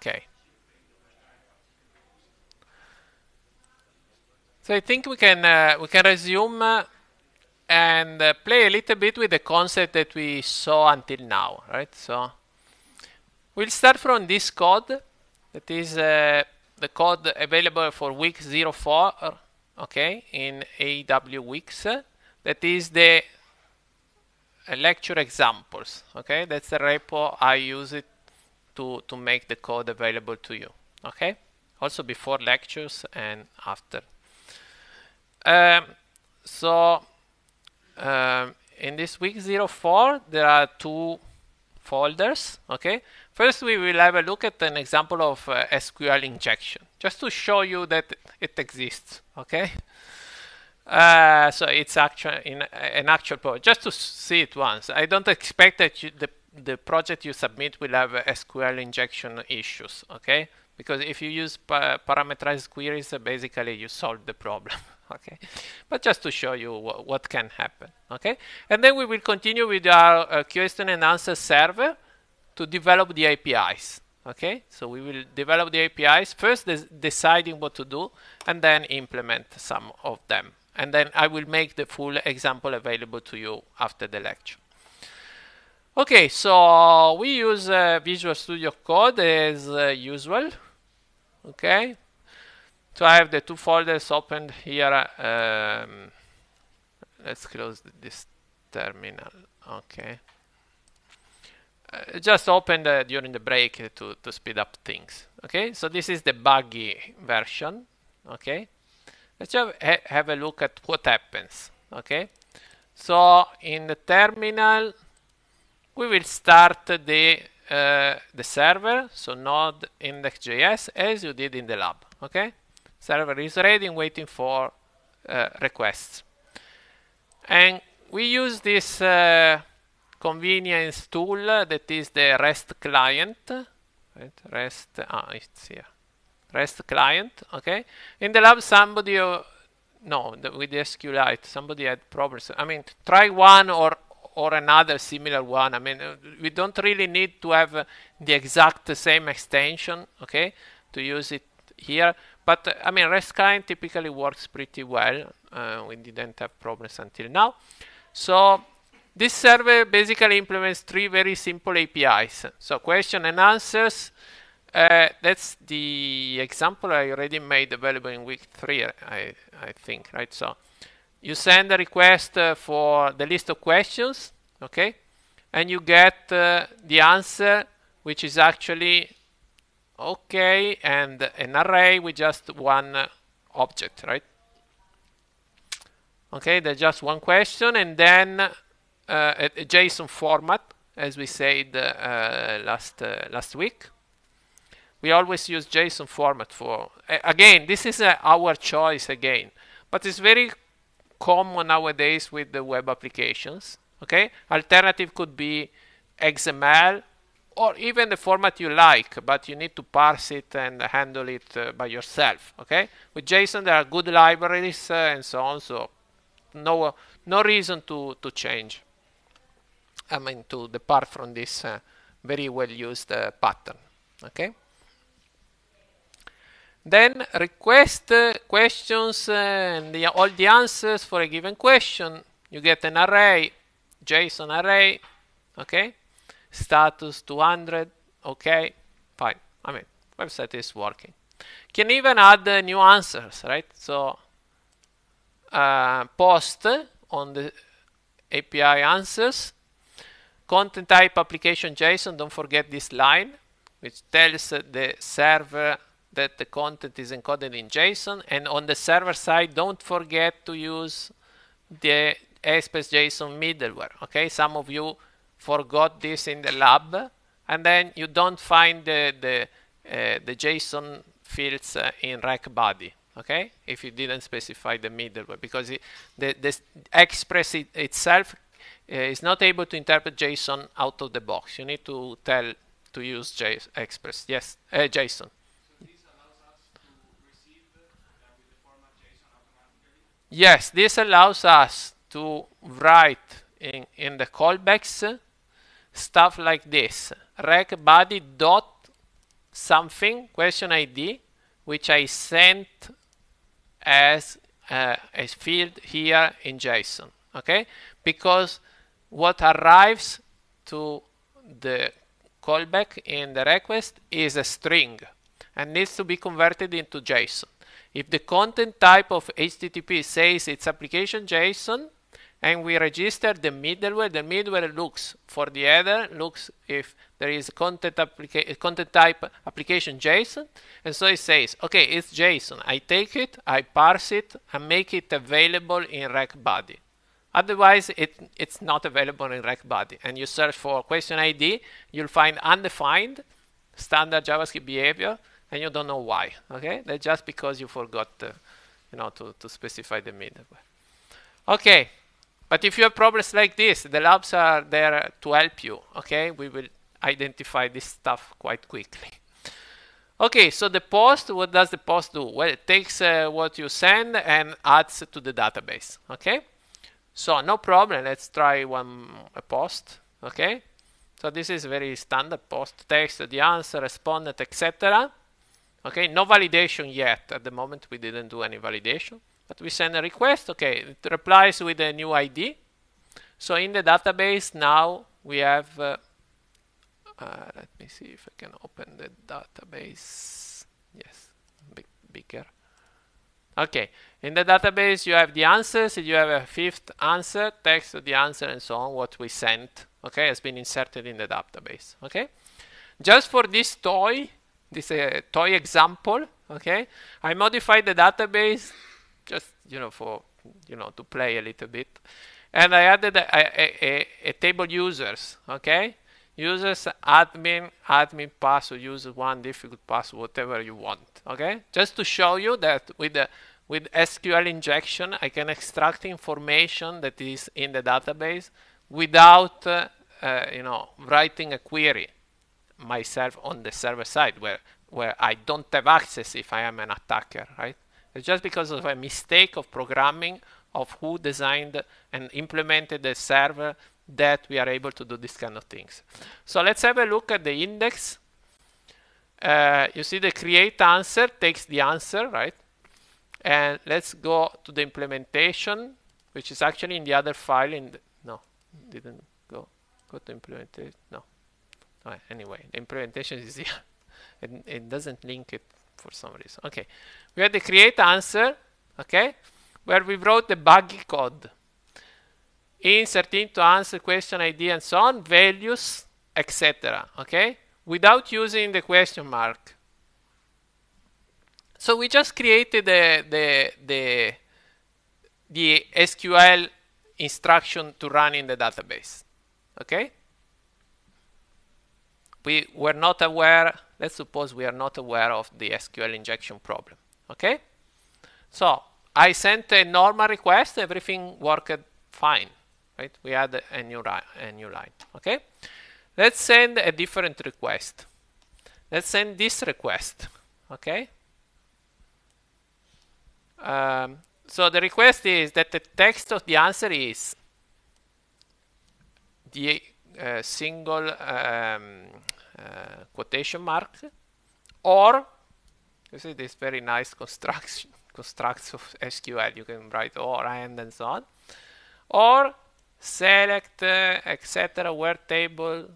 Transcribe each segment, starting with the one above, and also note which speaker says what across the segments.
Speaker 1: Okay. So I think we can uh, we can resume uh, and uh, play a little bit with the concept that we saw until now, right? So we'll start from this code that is uh, the code available for week 04, okay, in AW weeks. That is the lecture examples, okay? That's the repo I use it to to make the code available to you, okay? Also before lectures and after. Um, so um, in this week 04 there are two folders okay first we will have a look at an example of uh, SQL injection just to show you that it exists okay uh, so it's actual in an actual project just to see it once I don't expect that you, the the project you submit will have SQL injection issues okay? Because if you use pa parameterized queries basically you solve the problem okay? But just to show you wh what can happen okay? And then we will continue with our uh, question and answer server to develop the apis okay? So we will develop the apis first deciding what to do and then implement some of them. And then i will make the full example available to you after the lecture okay so we use uh, visual studio code as uh, usual okay so I have the two folders opened here. Um, let's close this terminal. Okay. Uh, just opened uh, during the break to, to speed up things. Okay, so this is the buggy version. Okay, let's have, ha have a look at what happens. Okay, so in the terminal, we will start the uh, the server, so node index.js as you did in the lab. Okay, server is ready and waiting for uh, requests. And we use this uh, convenience tool that is the REST client. Right? REST, ah, it's here. REST client, okay? In the lab, somebody, uh, no, the, with the SQLite, somebody had problems. I mean, try one or or another similar one. I mean, uh, we don't really need to have uh, the exact same extension, okay, to use it here. But uh, I mean, REST client typically works pretty well. Uh, we didn't have problems until now. So this server basically implements three very simple APIs. So question and answers. Uh, that's the example I already made available in week three, I, I think, right? So you send a request uh, for the list of questions, okay? And you get uh, the answer, which is actually okay and an array with just one object right okay there's just one question and then uh, a, a, JSON format as we said uh, last uh, last week we always use JSON format for again this is uh, our choice again but it's very common nowadays with the web applications okay alternative could be XML or even the format you like, but you need to parse it and handle it uh, by yourself. Okay, with JSON there are good libraries uh, and so on, so no no reason to to change. I mean to depart from this uh, very well used uh, pattern. Okay. Then request uh, questions uh, and the, all the answers for a given question. You get an array, JSON array. Okay? Status 200 okay? Fine. I mean website is working. Can even add uh, new answers right? So uh, post on the API answers. Content type application JSON don't forget this line which tells the server that the content is encoded in JSON and on the server side don't forget to use the Express JSON middleware okay? Some of you forgot this in the lab and then you don't find the, the, uh, the JSON fields uh, in req body okay? If you didn't specify the middleware because it, the, the express it itself uh, is not able to interpret JSON out of the box. You need to tell to use J express yes uh, JSON Yes, this allows us to write in, in the callbacks stuff like this. Req body dot something question ID which I sent as uh, a field here in JSON okay? Because what arrives to the callback in the request is a string and needs to be converted into JSON if the content type of HTTP says it's application JSON and we register the middleware, the middleware looks for the header, looks if there is content, content type application JSON, and so it says, okay, it's JSON. I take it, I parse it, and make it available in req body. Otherwise, it, it's not available in req body. And you search for question ID, you'll find undefined standard JavaScript behavior and you don't know why. Okay, that's just because you forgot, to, you know, to, to specify the middleware. Okay, but if you have problems like this, the labs are there to help you. Okay, we will identify this stuff quite quickly. Okay, so the post, what does the post do? Well, it takes uh, what you send and adds to the database. Okay, so no problem. Let's try one a post. Okay, so this is very standard post text, the answer, respondent, etc. Okay, no validation yet. At the moment, we didn't do any validation. But we send a request. Okay, it replies with a new ID. So in the database now we have, uh, uh, let me see if I can open the database. Yes, big, bigger. Okay, in the database you have the answers, you have a fifth answer, text of the answer and so on, what we sent, okay, has been inserted in the database, okay? Just for this toy, this uh, toy example, okay? I modified the database just, you know, for, you know, to play a little bit. And I added a, a, a, a table users, okay? Users, admin, admin password, user one, difficult password, whatever you want, okay? Just to show you that with the with SQL injection, I can extract information that is in the database without, uh, uh, you know, writing a query myself on the server side where, where I don't have access if I am an attacker, right? It's just because of a mistake of programming of who designed and implemented the server that we are able to do these kind of things. So let's have a look at the index. Uh, you see the create answer takes the answer, right? And let's go to the implementation, which is actually in the other file in the, no, didn't go, go to implementation, no. Anyway, the implementation is here. it, it doesn't link it for some reason. Okay, we had the create answer, okay, where we wrote the buggy code. Insert into answer question ID and so on, values, etc. Okay, without using the question mark. So we just created the the the, the SQL instruction to run in the database. Okay we were not aware, let's suppose we are not aware of the SQL injection problem. Okay? So I sent a normal request, everything worked fine. Right? We had a new, a new line. Okay? Let's send a different request. Let's send this request. Okay? Um, so the request is that the text of the answer is the single um, uh, quotation mark or you see this very nice construction constructs of SQL you can write or and and so on or select uh, etc where table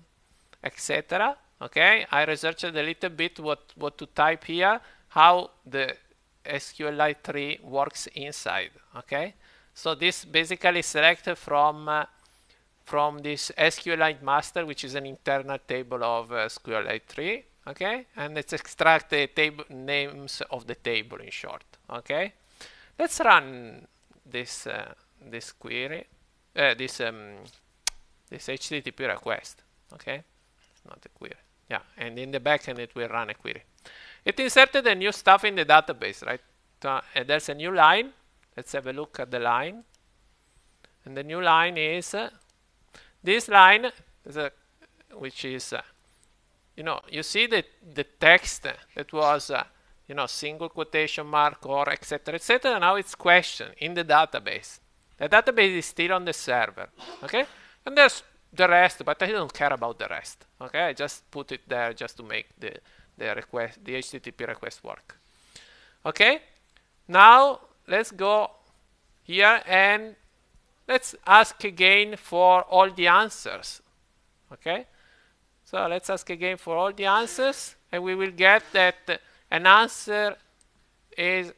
Speaker 1: etc okay? I researched a little bit what what to type here how the SQLite 3 works inside okay? So this basically selected from uh, from this SQLite master, which is an internal table of uh, SQLite 3, okay? And let's extract the table names of the table in short, okay? Let's run this uh, this query, uh, this um, this HTTP request, okay? Not a query, yeah. And in the backend, it will run a query. It inserted a new stuff in the database, right? Uh, there's a new line. Let's have a look at the line. And the new line is uh, this line, which is, uh, you know, you see the, the text that was, uh, you know, single quotation mark or etc. etc. Now it's question in the database. The database is still on the server, okay? And there's the rest, but I don't care about the rest, okay? I just put it there just to make the, the request, the HTTP request work. Okay, now let's go here and let's ask again for all the answers. Okay, so let's ask again for all the answers, and we will get that an answer is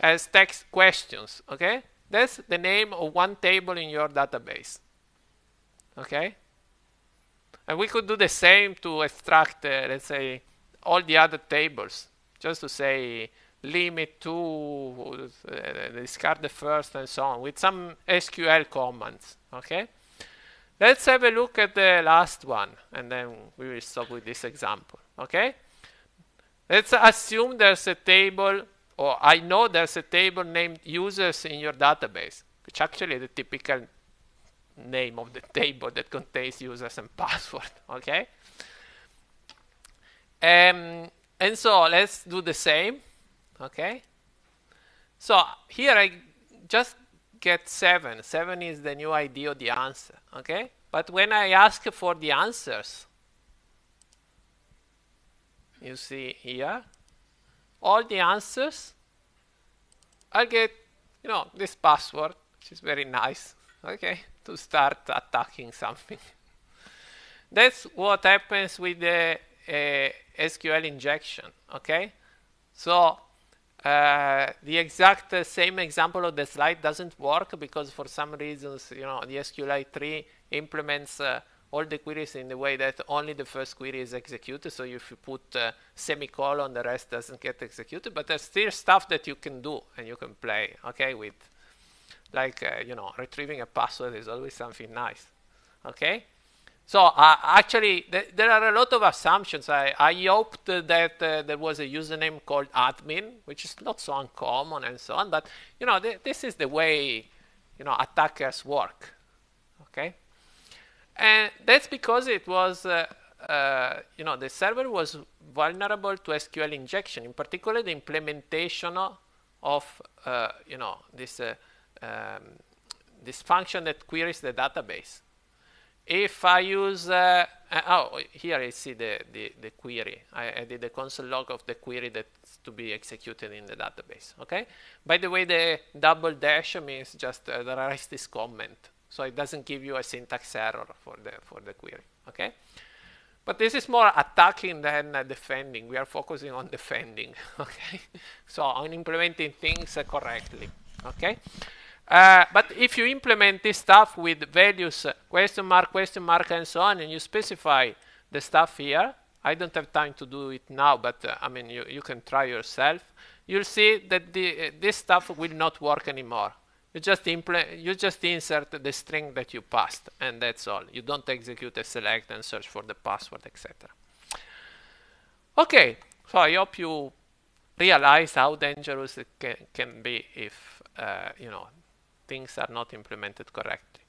Speaker 1: as text questions. Okay, that's the name of one table in your database. Okay, and we could do the same to extract, uh, let's say, all the other tables, just to say limit to uh, discard the first and so on with some SQL commands. Okay. Let's have a look at the last one and then we will stop with this example. Okay. Let's assume there's a table or I know there's a table named users in your database, which actually is the typical name of the table that contains users and password. Okay. Um, and so let's do the same okay? So here I just get 7 7 is the new ID of the answer. Okay? But when I ask for the answers you see here all the answers I get you know this password which is very nice. Okay? To start attacking something. That's what happens with the uh, SQL injection. Okay? So uh, the exact uh, same example of the slide doesn't work because for some reasons, you know, the SQLite 3 implements uh, all the queries in the way that only the first query is executed. So if you put uh, semicolon, the rest doesn't get executed. But there's still stuff that you can do and you can play, okay, with like, uh, you know, retrieving a password is always something nice, okay? So uh, actually, th there are a lot of assumptions. I, I hoped that uh, there was a username called admin, which is not so uncommon and so on. But you know, th this is the way you know attackers work. Okay, and that's because it was uh, uh you know the server was vulnerable to SQL injection, in particular the implementation of uh, you know this uh, um, this function that queries the database if I use, uh, uh, oh, here I see the, the, the query. I, I, did the console log of the query that's to be executed in the database, okay? By the way, the double dash means just uh, the rest is comment. So it doesn't give you a syntax error for the, for the query, okay? But this is more attacking than uh, defending. We are focusing on defending, okay? so on implementing things uh, correctly, okay? Uh, but if you implement this stuff with values uh, question mark, question mark, and so on, and you specify the stuff here, I don't have time to do it now, but uh, I mean, you, you can try yourself. You'll see that the, uh, this stuff will not work anymore. You just, you just insert the string that you passed, and that's all. You don't execute a select and search for the password, etc. Okay, so I hope you realize how dangerous it can, can be if, uh, you know, things are not implemented correctly.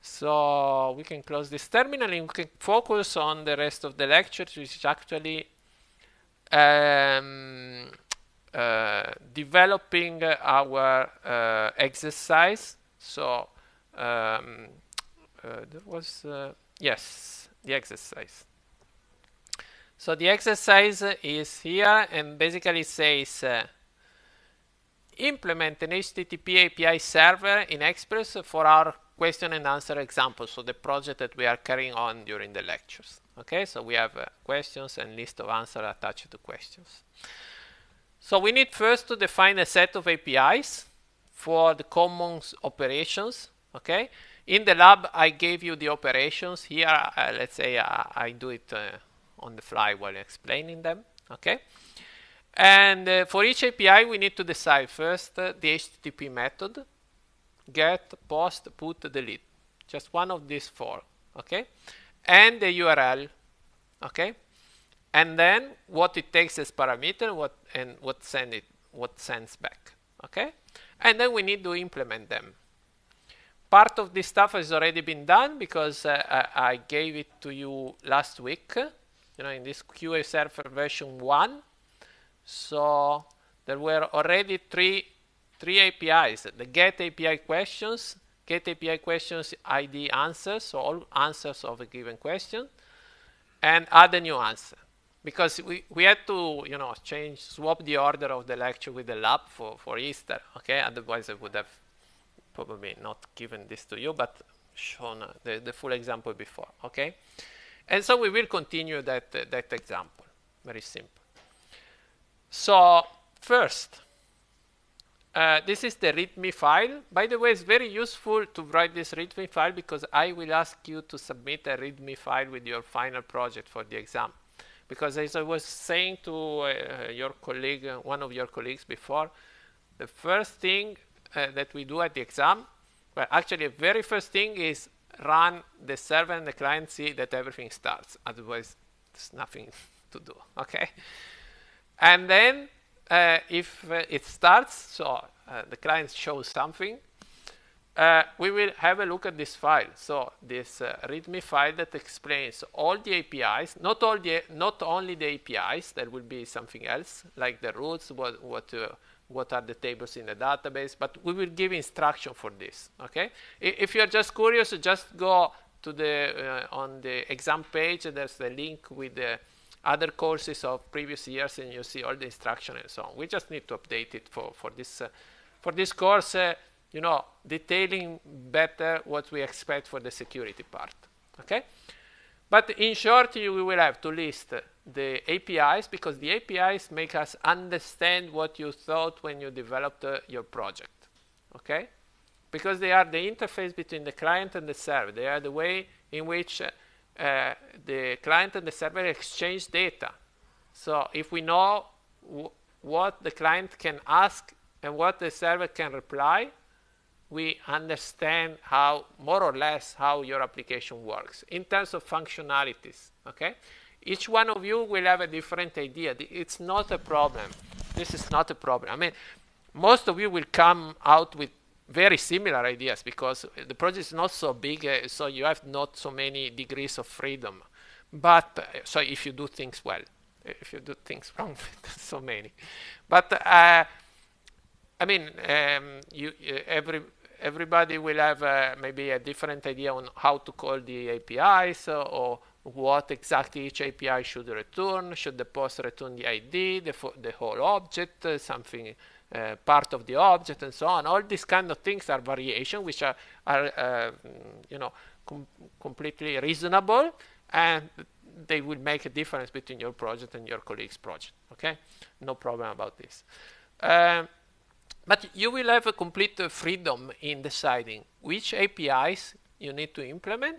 Speaker 1: So we can close this terminal and we can focus on the rest of the lecture, which is actually um, uh, developing our uh, exercise. So um, uh, there was, uh, yes, the exercise. So the exercise is here and basically says uh, implement an HTTP API server in Express for our question and answer example, so the project that we are carrying on during the lectures. Okay, so we have uh, questions and list of answers attached to questions. So we need first to define a set of APIs for the common operations. Okay, in the lab I gave you the operations. Here, uh, let's say uh, I do it uh, on the fly while explaining them. Okay. And uh, for each API, we need to decide first uh, the HTTP method, get, post, put, delete. Just one of these four, okay? And the URL, okay? And then what it takes as parameter, what and what send it, what sends back, okay? And then we need to implement them. Part of this stuff has already been done because uh, I, I gave it to you last week, you know, in this QA server version one so there were already three, three APIs, the get API questions, get API questions ID answers, so all answers of a given question, and add a new answer. because we, we had to, you know, change, swap the order of the lecture with the lab for, for Easter, okay? Otherwise I would have probably not given this to you, but shown the, the full example before, okay? And so we will continue that, uh, that example, very simple. So first, uh, this is the README file. By the way, it's very useful to write this README file because I will ask you to submit a README file with your final project for the exam. Because as I was saying to uh, your colleague, uh, one of your colleagues before, the first thing uh, that we do at the exam, well, actually, the very first thing is run the server and the client see that everything starts. Otherwise, there's nothing to do, okay? And then uh, if uh, it starts, so uh, the client shows something, uh, we will have a look at this file. So this uh, README file that explains all the APIs, not all the, not only the APIs. There will be something else like the rules, what what uh, what are the tables in the database. But we will give instruction for this. Okay. If you're just curious, just go to the on the exam page. There's the link with the other courses of previous years and you see all the instruction and so on. We just need to update it for, for this uh, for this course, uh, you know, detailing better what we expect for the security part. Okay? But in short, you we will have to list the APIs because the APIs make us understand what you thought when you developed uh, your project. Okay? Because they are the interface between the client and the server. They are the way in which uh, the client and the server exchange data. So if we know what the client can ask and what the server can reply, we understand how more or less how your application works in terms of functionalities. Okay, each one of you will have a different idea. It's not a problem. This is not a problem. I mean, most of you will come out with very similar ideas because the project is not so big, uh, so you have not so many degrees of freedom. But uh, so if you do things well, if you do things wrong, so many. But uh, I mean, um, you uh, every everybody will have uh, maybe a different idea on how to call the APIs or what exactly each API should return. Should the post return the ID, the, the whole object, uh, something uh, part of the object and so on. All these kind of things are variation which are, are uh, you know, com completely reasonable and they will make a difference between your project and your colleague's project. Okay, no problem about this. Um, but you will have a complete freedom in deciding which APIs you need to implement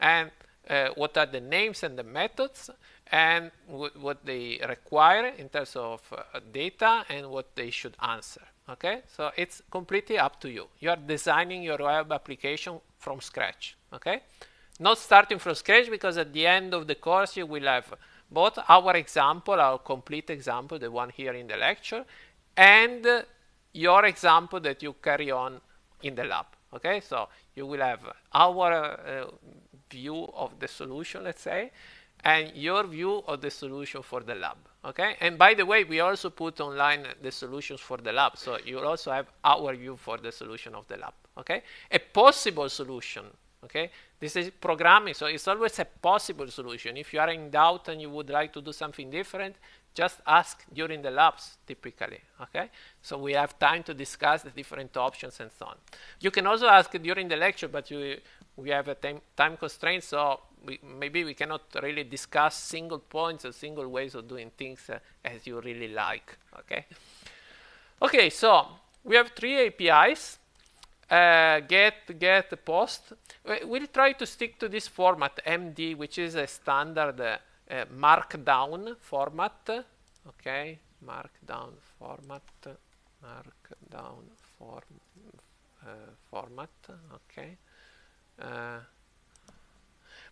Speaker 1: and uh, what are the names and the methods and what they require in terms of uh, data and what they should answer. Okay, so it's completely up to you. You are designing your web application from scratch. Okay, not starting from scratch because at the end of the course you will have both our example, our complete example, the one here in the lecture, and your example that you carry on in the lab. Okay, so you will have our uh, view of the solution, let's say, and your view of the solution for the lab. Okay, and by the way, we also put online the solutions for the lab, so you also have our view for the solution of the lab. Okay, a possible solution. Okay, this is programming, so it's always a possible solution. If you are in doubt and you would like to do something different, just ask during the labs typically okay so we have time to discuss the different options and so on you can also ask during the lecture but you we have a time, time constraint so we, maybe we cannot really discuss single points or single ways of doing things uh, as you really like. Okay. Okay, so we have three APIs: uh, get, get, post. We'll try to stick to this format MD, which is a standard uh, Markdown format. Okay, Markdown format. Markdown form, uh, format. Okay. Uh,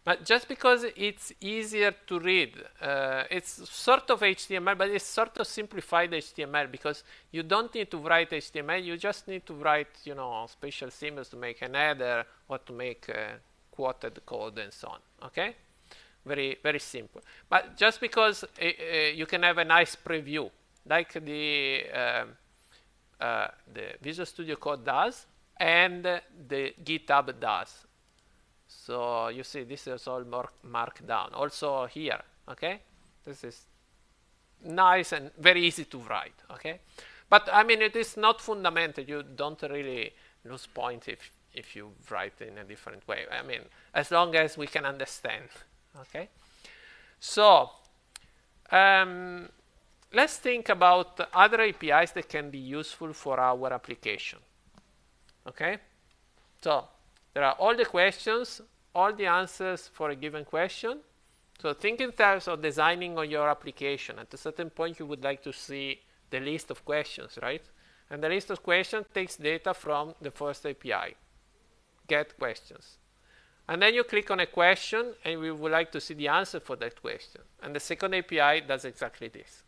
Speaker 1: but just because it's easier to read, uh, it's sort of HTML, but it's sort of simplified HTML because you don't need to write HTML. You just need to write, you know, special symbols to make an header or to make uh, quoted code and so on. Okay, very very simple. But just because uh, uh you can have a nice preview, like the um, uh, the Visual Studio Code does, and the GitHub does so you see this is all mark markdown also here okay this is nice and very easy to write. Okay, but I mean it is not fundamental. You don't really lose point if if you write in a different way. I mean, as long as we can understand. Okay, so um, let's think about other APIs that can be useful for our application. Okay, so there are all the questions, all the answers for a given question. So think in terms of designing on your application. At a certain point, you would like to see the list of questions, right? And the list of questions takes data from the first API, get questions. And then you click on a question and we would like to see the answer for that question. And the second API does exactly this.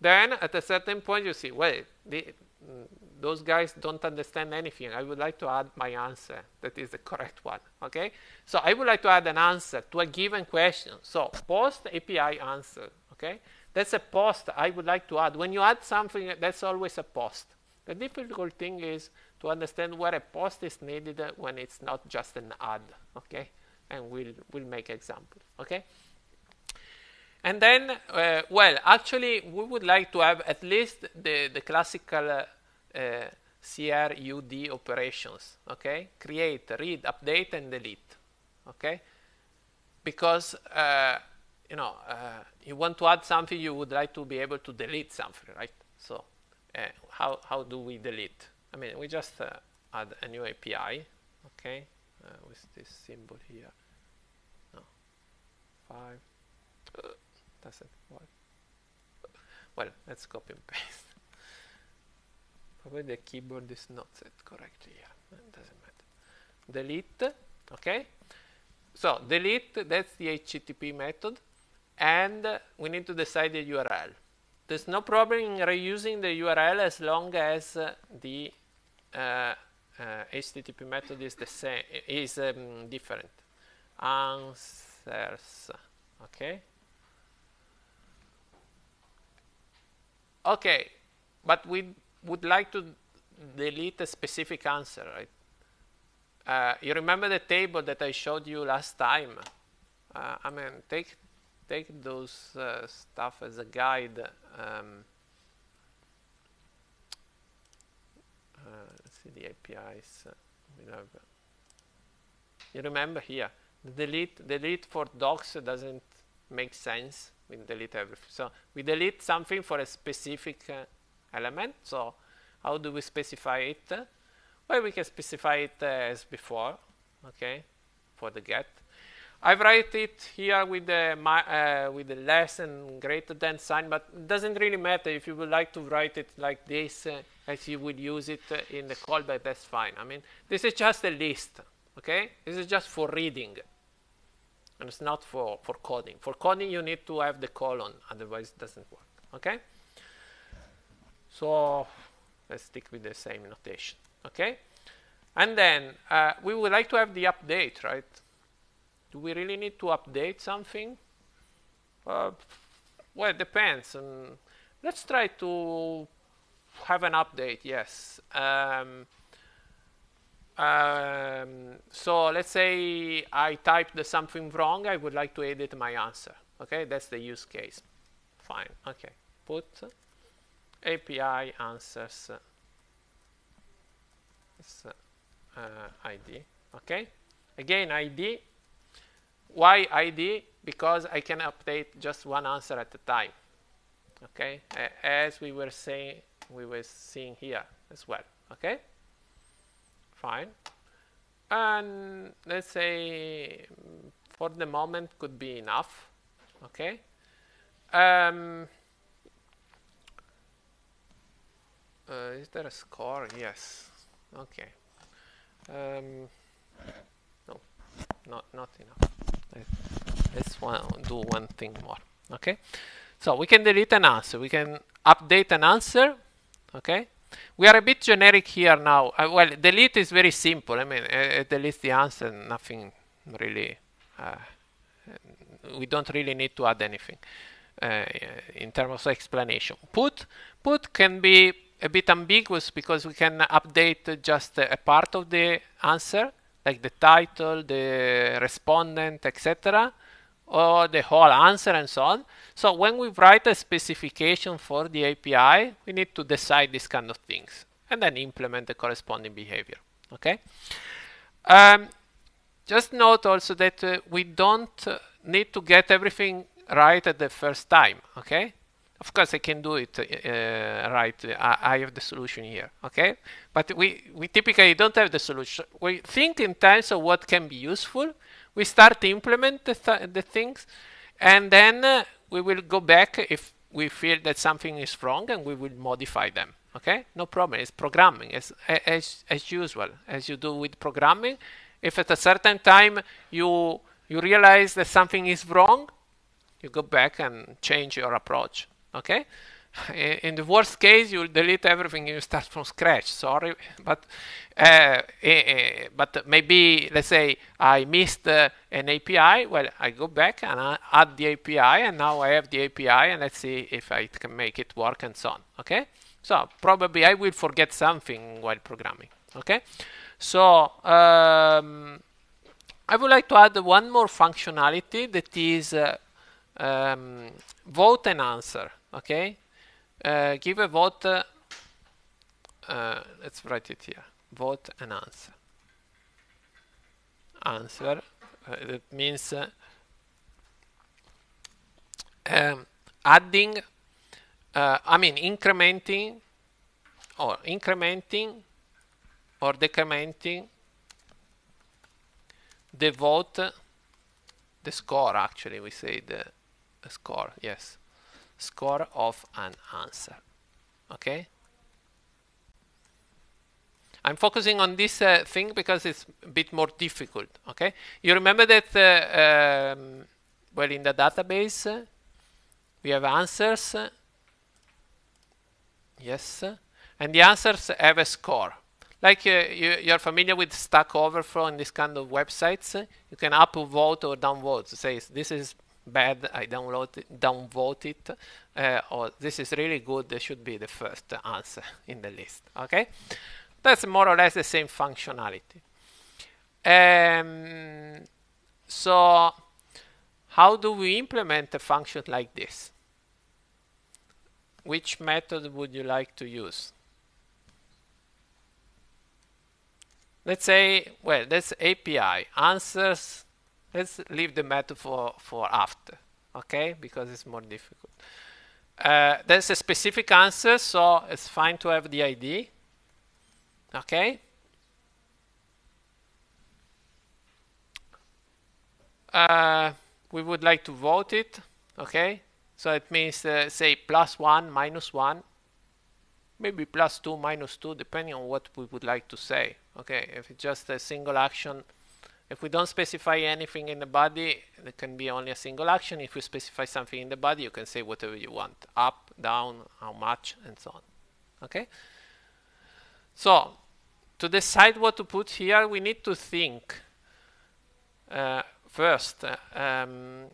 Speaker 1: Then at a certain point you see, well, the, those guys don't understand anything. I would like to add my answer. That is the correct one. Okay. So I would like to add an answer to a given question. So post API answer. Okay. That's a post I would like to add. When you add something, that's always a post. The difficult thing is to understand where a post is needed when it's not just an add. Okay. And we'll we'll make example. Okay. And then, uh, well, actually, we would like to have at least the, the classical uh, uh, CRUD operations, okay? Create, read, update, and delete, okay? Because, uh, you know, uh, you want to add something, you would like to be able to delete something, right? So how, how do we delete? I mean, we just add a new API, okay? With this symbol here. No, five, doesn't work. Well, let's copy and paste. Probably the keyboard is not set correctly here. It doesn't matter. Delete. Okay. So delete. That's the HTTP method, and we need to decide the URL. There's no problem in reusing the URL as long as uh, the uh, uh, HTTP method is the same is um, different. Answers. Okay. Okay, but we would like to delete a specific answer, right? Uh, you remember the table that I showed you last time? Uh, I mean, take take those uh, stuff as a guide. Um, uh, let's see the APIs. we have. You remember here, the delete delete for docs doesn't make sense. We delete everything. So we delete something for a specific uh, element. So how do we specify it? Well, we can specify it uh, as before, okay, for the get. I've write it here with the uh, with the less and greater than sign, but it doesn't really matter if you would like to write it like this, uh, as you would use it uh, in the callback. That's fine. I mean, this is just a list, okay? This is just for reading, and it's not for for coding. For coding, you need to have the colon, otherwise it doesn't work. Okay. So let's stick with the same notation. Okay. And then uh, we would like to have the update, right? Do we really need to update something? Uh, well, it depends. Um, let's try to have an update, yes. Um, um, so let's say I typed something wrong. I would like to edit my answer. Okay, that's the use case. Fine. Okay, put API answers uh, ID. Okay. Again, ID. Why ID? Because I can update just one answer at a time. Okay, as we were saying, we were seeing here as well. Okay. Fine. And let's say for the moment could be enough. Okay. Um, Uh, is there a score? Yes. Okay. Um, no, not not enough. Let's one, do one thing more. Okay. So we can delete an answer. We can update an answer. Okay. We are a bit generic here now. Uh, well, delete is very simple. I mean, uh, delete the answer. Nothing really. Uh, we don't really need to add anything uh, in terms of explanation. Put put can be a bit ambiguous because we can update just a part of the answer, like the title, the respondent, etc. or the whole answer and so on. So when we write a specification for the API, we need to decide these kind of things and then implement the corresponding behavior. Okay. Um, just note also that uh, we don't uh, need to get everything right at the first time. Okay. Of course, I can do it uh, right. I, I, have the solution here. Okay. But we, we typically don't have the solution. We think in terms of what can be useful. We start to implement the, th the things and then uh, we will go back if we feel that something is wrong and we will modify them okay? No problem. It's programming. As, as, as usual as you do with programming if at a certain time you you realize that something is wrong you go back and change your approach okay in the worst case you'll delete everything and you start from scratch sorry but uh, uh, but maybe let's say I missed uh, an API well I go back and I add the API and now I have the API and let's see if I can make it work and so on okay? So probably I will forget something while programming okay? So um, I would like to add one more functionality that is uh, um, vote and answer okay uh, give a vote uh, let's write it here. Vote and answer. Answer uh, that means uh, um, adding uh, I mean incrementing or incrementing or decrementing the vote the score actually we say the, the score yes score of an answer. Okay? I'm focusing on this uh, thing because it's a bit more difficult okay? You remember that uh, um, well in the database uh, we have answers. Yes. And the answers have a score. Like uh, you, you're familiar with Stack Overflow and this kind of websites you can upvote or downvote. Say this is bad I download it, downvote it uh, or this is really good this should be the first answer in the list okay? That's more or less the same functionality. Um, so how do we implement a function like this? Which method would you like to use? Let's say well that's API answers let's leave the method for for after okay? Because it's more difficult. Uh, there's a specific answer so it's fine to have the ID okay? Uh, we would like to vote it okay? So it means uh, say plus 1 minus 1 maybe plus 2 minus 2 depending on what we would like to say okay? If it's just a single action if we don't specify anything in the body it can be only a single action. If we specify something in the body you can say whatever you want up down how much and so on. Okay? So to decide what to put here we need to think uh, first uh, um,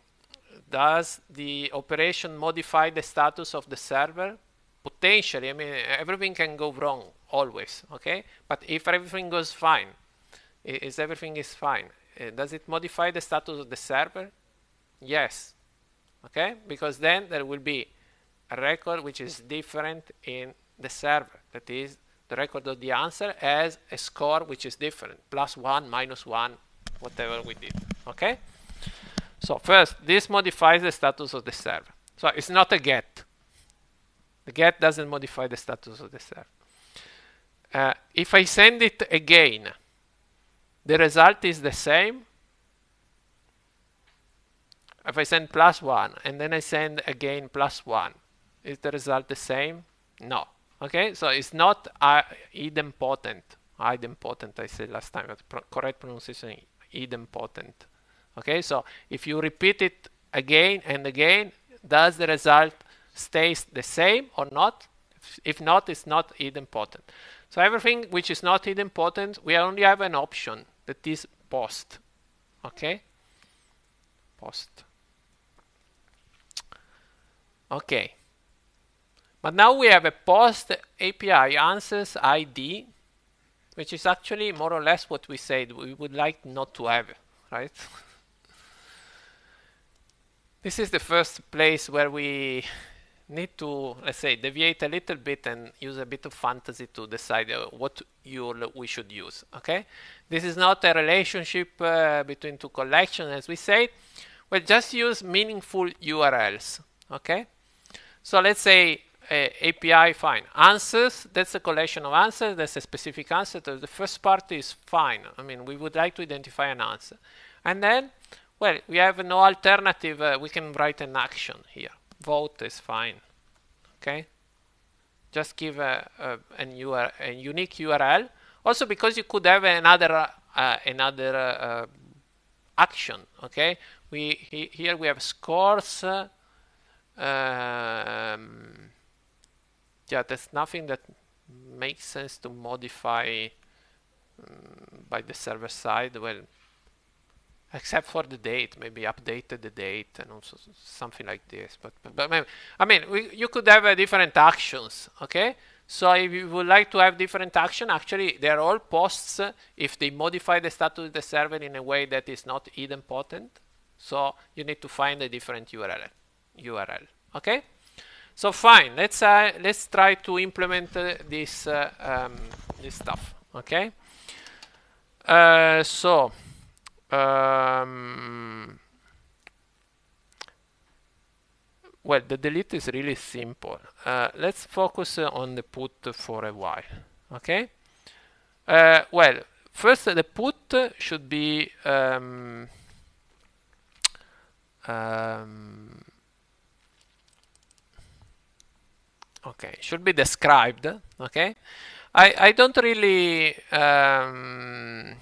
Speaker 1: does the operation modify the status of the server? Potentially. I mean everything can go wrong always. Okay? But if everything goes fine is everything is fine. Uh, does it modify the status of the server? Yes. Okay? Because then there will be a record which is different in the server. That is the record of the answer as a score which is different. Plus one minus one whatever we did. Okay? So first this modifies the status of the server. So it's not a get. The get doesn't modify the status of the server. Uh, if I send it again, the result is the same. If I send plus 1 and then I send again plus 1, is the result the same? No. Okay, so it's not uh, idempotent. Idempotent, I said last time, but pro correct pronunciation, idempotent. Okay, so if you repeat it again and again, does the result stays the same or not. If not, it's not idempotent. So everything which is not idempotent, we only have an option that is post. Okay? Post. Okay. But now we have a post API answers ID, which is actually more or less what we said we would like not to have, right? this is the first place where we need to, let's say, deviate a little bit and use a bit of fantasy to decide uh, what URL we should use, okay? This is not a relationship uh, between two collections, as we said. We'll just use meaningful URLs, okay? So let's say uh, API, fine. Answers, that's a collection of answers, that's a specific answer. So the first part is fine. I mean, we would like to identify an answer. And then, well, we have no alternative. Uh, we can write an action here vote is fine. Okay, just give a, a, URL, a unique URL. Also, because you could have another uh, another uh, action. Okay, we he, here we have scores. Uh, um, yeah, there's nothing that makes sense to modify um, by the server side. Well, except for the date maybe updated the date and also something like this but but, but i mean we, you could have uh, different actions okay so if you would like to have different action. Actually they're all posts if they modify the status of the server in a way that is not idempotent so you need to find a different url url okay? So fine let's uh, let's try to implement uh, this uh, um, this stuff okay? Uh, so um, well, the delete is really simple. Uh, let's focus uh, on the put for a while. Okay. Uh, well, first the put should be um, um, okay. Should be described. Okay. I I don't really um,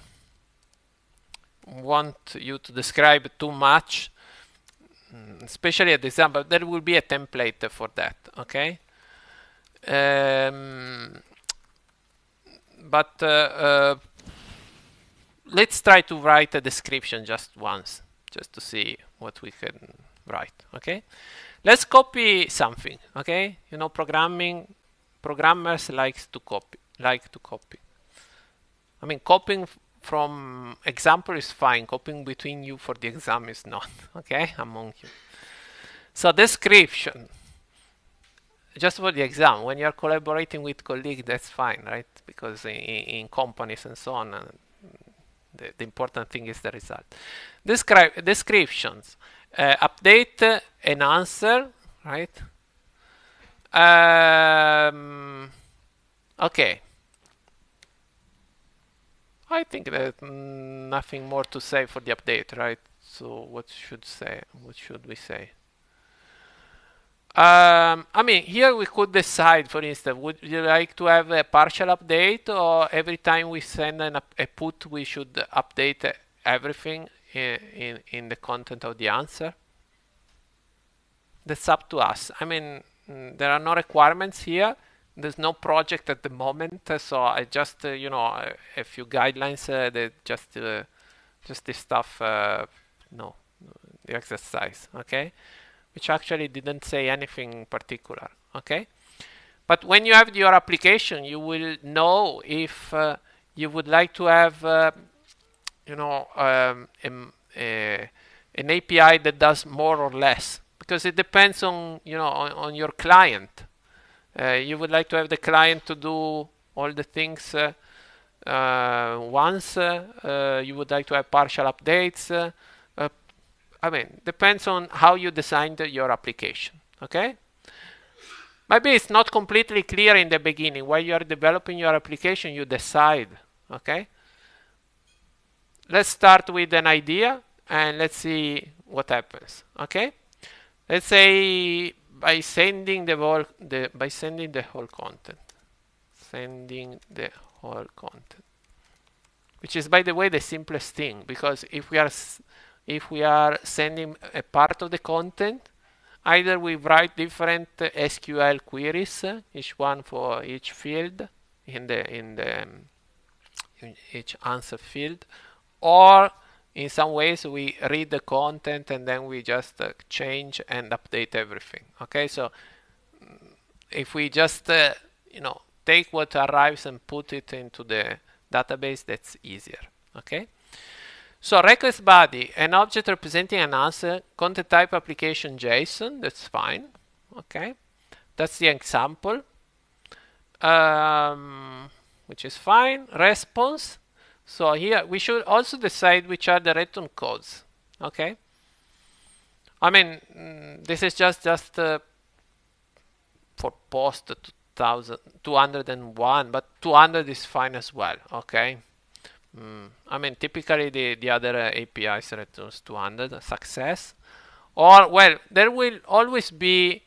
Speaker 1: want you to describe too much, especially at the example, there will be a template for that, okay? Um, but uh, uh, let's try to write a description just once, just to see what we can write, okay? Let's copy something, okay? You know, programming, programmers likes to copy, like to copy. I mean, copying from example is fine. Copying between you for the exam is not. Okay, among you. So description. Just for the exam, when you're collaborating with colleagues, that's fine, right? Because in, in companies and so on, uh, the, the, important thing is the result. Describe descriptions. Uh, update an answer, right? Um, okay. I think there's nothing more to say for the update, right? So what should say? What should we say? Um, I mean, here we could decide, for instance, would you like to have a partial update or every time we send an, a put, we should update everything in, in, in the content of the answer? That's up to us. I mean, mm, there are no requirements here there's no project at the moment, so I just uh, you know a, a, few guidelines uh, that just uh, just this stuff. Uh, no, the exercise, okay, which actually didn't say anything particular, okay. But when you have your application, you will know if uh, you would like to have, uh, you know, um, a, an API that does more or less, because it depends on you know on, on your client uh, Uh, you would like to have the client to do all the things uh, uh, once. Uh, uh, you would like to have partial updates. I mean, depends on how you designed your application. Okay. Maybe it's not completely clear in the beginning. While you are developing your application, you decide. Okay. Let's start with an idea and let's see what happens. Okay. Let's say by sending the whole the by sending the whole content. Sending the whole content. Which is by the way the simplest thing because if we are if we are sending a part of the content either we write different uh, SQL queries uh, each one for each field in the in the um, in each answer field or in some ways we read the content and then we just uh, change and update everything okay so mm, if we just uh, you know take what arrives and put it into the database that's easier okay So request body, an object representing an answer, content type application JSON, that's fine. Okay, that's the example, um, which is fine. Response. So here we should also decide which are the return codes. Okay. I mean, mm, this is just just uh, for post 2000, 201, but 200 is fine as well. Okay. Mm, I mean, typically the, the other uh, APIs returns 200 success. Or, well, there will always be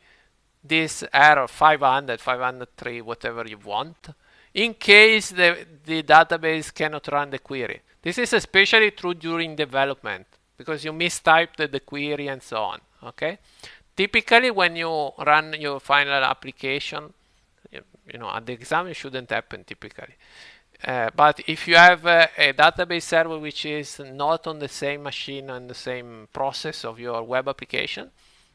Speaker 1: this error 500, 503, whatever you want, in case the, the database cannot run the query. This is especially true during development because you mistyped the, query and so on. Okay. Typically, when you run your final application, you, you know, at the exam, it shouldn't happen typically. Uh, but if you have uh, a database server which is not on the same machine and the same process of your web application,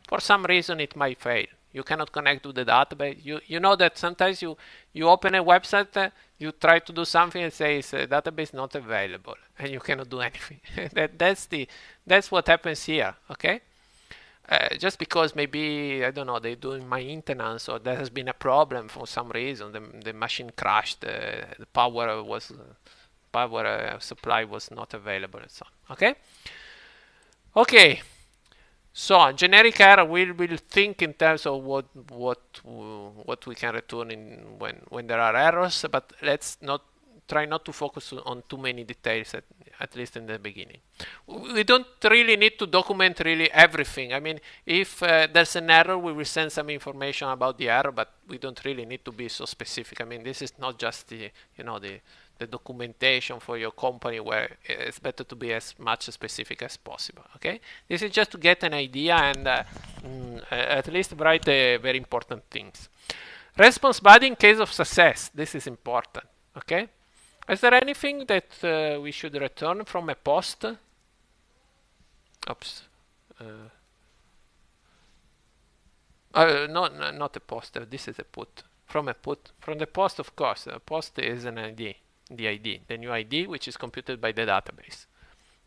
Speaker 1: for some reason it might fail. You cannot connect to the database. You you know that sometimes you you open a website, uh, you try to do something and says uh, database not available, and you cannot do anything. that that's the that's what happens here. Okay. Uh, just because maybe I don't know they're doing maintenance or there has been a problem for some reason the, the machine crashed uh, the power was power uh, supply was not available and so on okay okay so generic error we will think in terms of what what what we can return in when when there are errors but let's not try not to focus on too many details at, at least in the beginning. We don't really need to document really everything. I mean, if uh, there's an error, we will send some information about the error, but we don't really need to be so specific. I mean, this is not just the, you know, the, the documentation for your company where it's better to be as much specific as possible. Okay, this is just to get an idea and uh, mm, at least write the very important things. Response body in case of success. This is important. Okay. Is there anything that uh, we should return from a post? Oops. Uh, uh, no, no, not a post. This is a put. From a put. From the post, of course. A post is an ID. The ID. The new ID, which is computed by the database.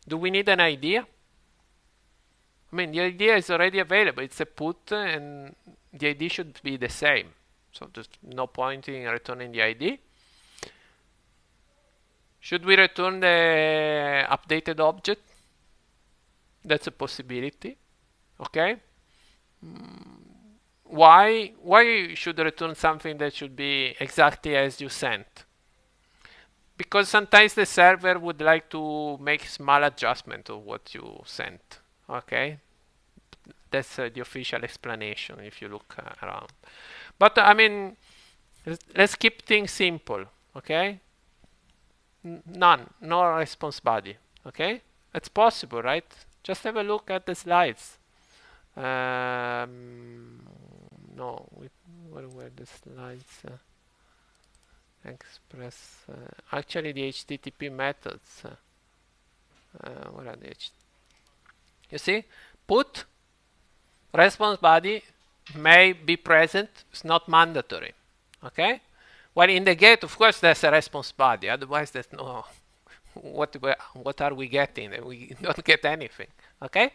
Speaker 1: Do we need an idea? I mean, the idea is already available. It's a put, and the ID should be the same. So there's no point in returning the ID. Should we return the updated object? That's a possibility. Okay. Why? Why should return something that should be exactly as you sent? Because sometimes the server would like to make small adjustment of what you sent. Okay. That's uh, the official explanation if you look uh, around. But I mean, let's keep things simple. Okay none, no response body. Okay, it's possible, right? Just have a look at the slides. Um, no, where were the slides? Uh, express. Uh, actually, the HTTP methods. Uh, where are the You see, put response body may be present. It's not mandatory. Okay. Well, in the get, of course, there's a response body. Otherwise, there's no. What what are we getting? We don't get anything. Okay.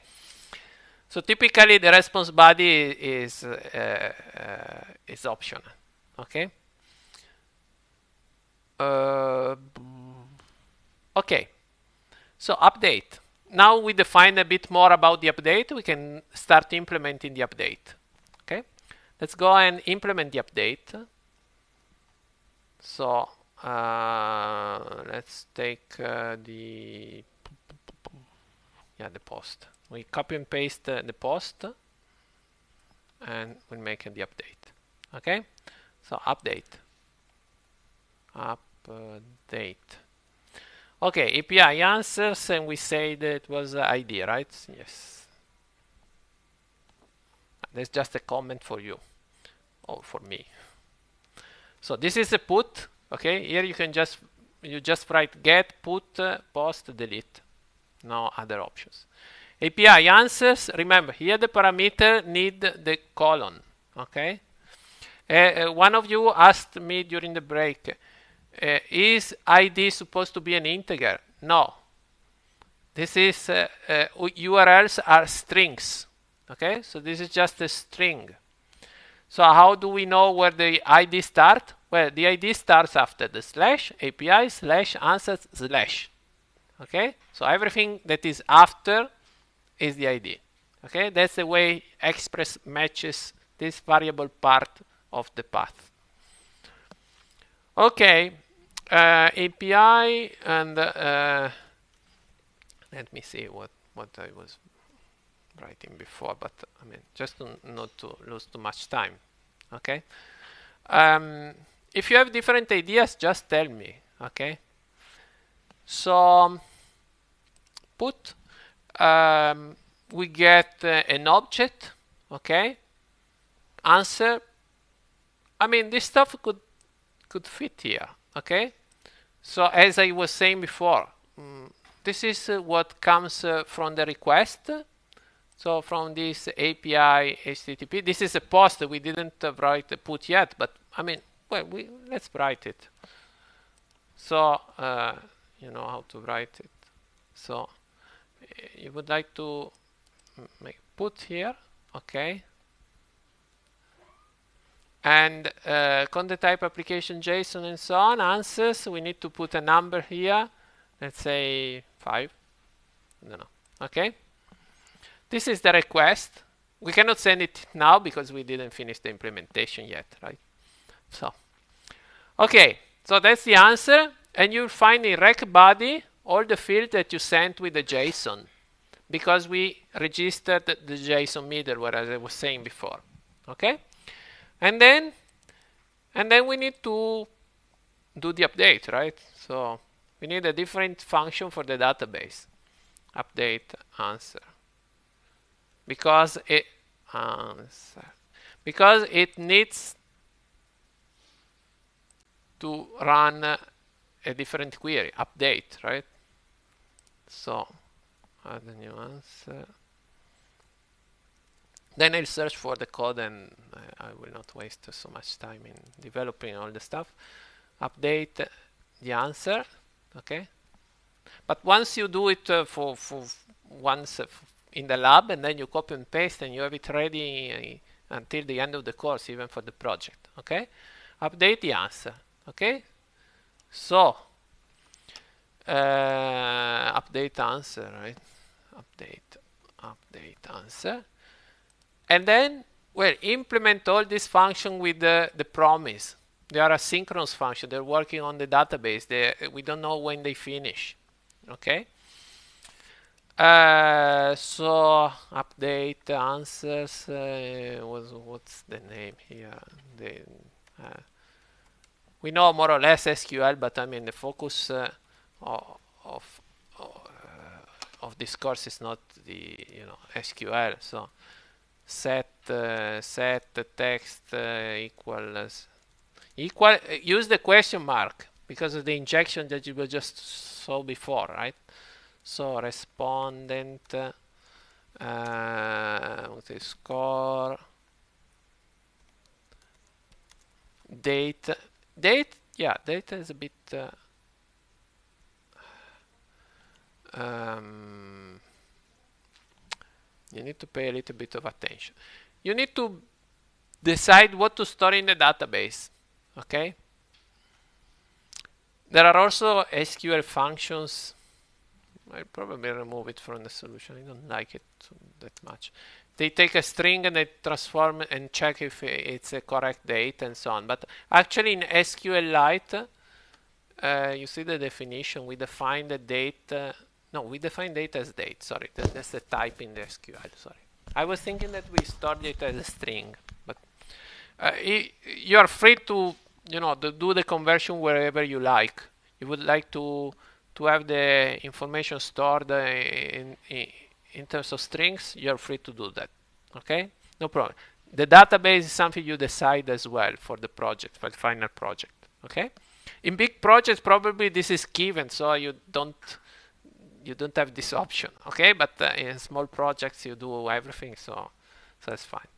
Speaker 1: So typically, the response body is uh, is optional. Okay. Uh, okay. So update. Now we define a bit more about the update. We can start implementing the update. Okay. Let's go and implement the update. So uh, let's take uh, the yeah the post. We copy and paste uh, the post and we make the update. Okay, so update, update. Okay, API answers and we say that it was ID, right? Yes. That's just a comment for you or for me. So this is a put. Okay, here you can just you just write get, put, post, delete. No other options. API answers. Remember here the parameter need the colon. Okay. Uh, uh, one of you asked me during the break, uh, is ID supposed to be an integer? No. this is uh, uh, URLs are strings. Okay, so this is just a string. So how do we know where the ID start? Well, the ID starts after the slash API slash answers slash. Okay, so everything that is after is the ID. Okay, that's the way Express matches this variable part of the path. Okay, uh, API and uh, let me see what what I was writing before, but I mean just to not to lose too much time. Okay, um, if you have different ideas, just tell me. Okay, so put um, we get uh, an object. Okay, answer. I mean this stuff could could fit here. Okay, so as I was saying before. Um, this is uh, what comes uh, from the request. So from this API HTTP, this is a post we didn't uh, write put yet, but I mean, well, we let's write it. So you know how to write it. So you would like to make put here, okay? And uh, content type application JSON and so on answers. We need to put a number here. Let's say five. No, no. Okay. This is the request. We cannot send it now because we didn't finish the implementation yet, right? So, okay. So that's the answer. And you'll find in req body all the fields that you sent with the JSON because we registered the JSON middleware as I was saying before. Okay? And then and then we need to do the update, right? So we need a different function for the database. Update answer. Because it answer. Because it needs to run a different query, update, right? So add a new answer. Then I'll search for the code and I, I will not waste so much time in developing all the stuff. Update the answer okay? But once you do it uh, for, for once uh, in the lab and then you copy and paste and you have it ready uh, until the end of the course even for the project okay? Update the answer okay? So uh, update answer right? Update update answer and then well implement all this function with the, the promise they are asynchronous function. They're working on the database. They, we don't know when they finish. Okay. Uh, so update answers. Uh, was what's the name here? The, uh, we know more or less SQL, but I mean the focus uh, of of, uh, of this course is not the you know SQL. So set uh, set text equals equal use the question mark because of the injection that you just saw before right? So respondent uh, the score? Date date yeah data is a bit uh, um, you need to pay a little bit of attention. You need to decide what to store in the database okay? There are also SQL functions. I'll probably remove it from the solution. I don't like it that much. They take a string and they transform and check if it's a correct date and so on. But actually in SQLite uh, you see the definition. We define the date uh, no we define date as date. Sorry that, that's the type in the SQL sorry. I was thinking that we stored it as a string but uh, you are free to you know to do the conversion wherever you like. You would like to to have the information stored in, in, in terms of strings you're free to do that okay? No problem. The database is something you decide as well for the project for the final project okay? In big projects probably this is given so you don't you don't have this option okay but uh, in small projects you do everything so so that's fine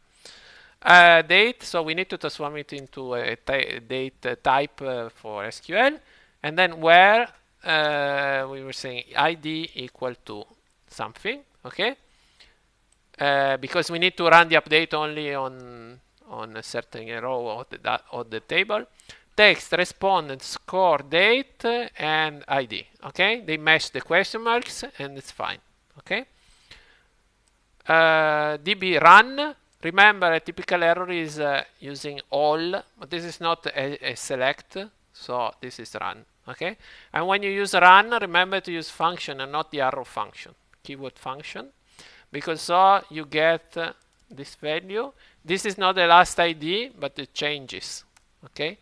Speaker 1: uh, date, so we need to transform it into a date uh, type uh, for SQL. And then where uh, we were saying id equal to something, okay? Because we need to run the update only on on a certain row of the, of the table. Text, respondent, score, date, and ID. Okay, they match the question marks, and it's fine. Okay. Uh, DB run. Remember, a typical error is uh, using all, but this is not a, a select, so this is run. Okay, and when you use run, remember to use function and not the arrow function, keyword function, because so you get uh, this value. This is not the last ID, but it changes. Okay,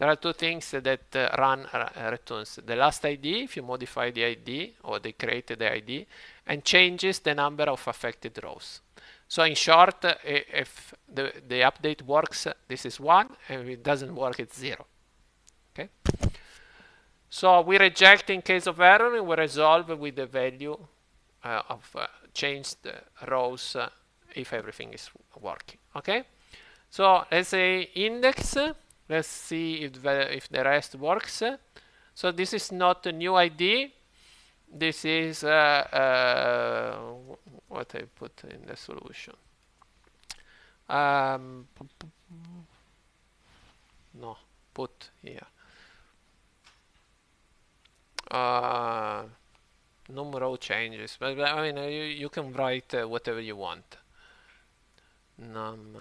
Speaker 1: there are two things that uh, run uh, returns: the last ID if you modify the ID or they create the ID, and changes the number of affected rows. So in short, uh, if the, the update works, this is one, and if it doesn't work, it's zero. Okay. So we reject in case of error, and we resolve with the value uh, of uh, changed rows uh, if everything is working. Okay. So let's say index. Let's see if the, if the rest works. So this is not a new ID. This is uh, uh, what I put in the solution. Um, no, put here. Uh, numero changes, but, but I mean uh, you, you can write uh, whatever you want. Num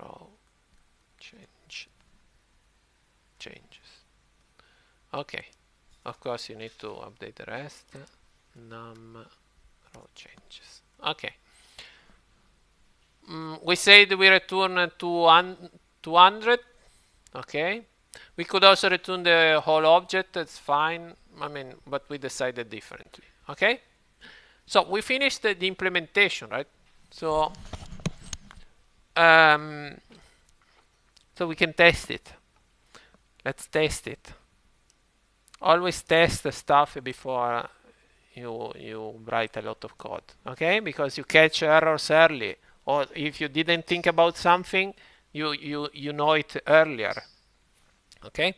Speaker 1: row change changes. Okay, of course you need to update the rest. Num row changes. Okay. Mm, we said we return to 200. Okay. We could also return the whole object. That's fine. I mean, but we decided differently. Okay. So we finished the, the implementation, right? So, um, so we can test it. Let's test it. Always test the stuff before you you write a lot of code okay? Because you catch errors early or if you didn't think about something you you you know it earlier okay?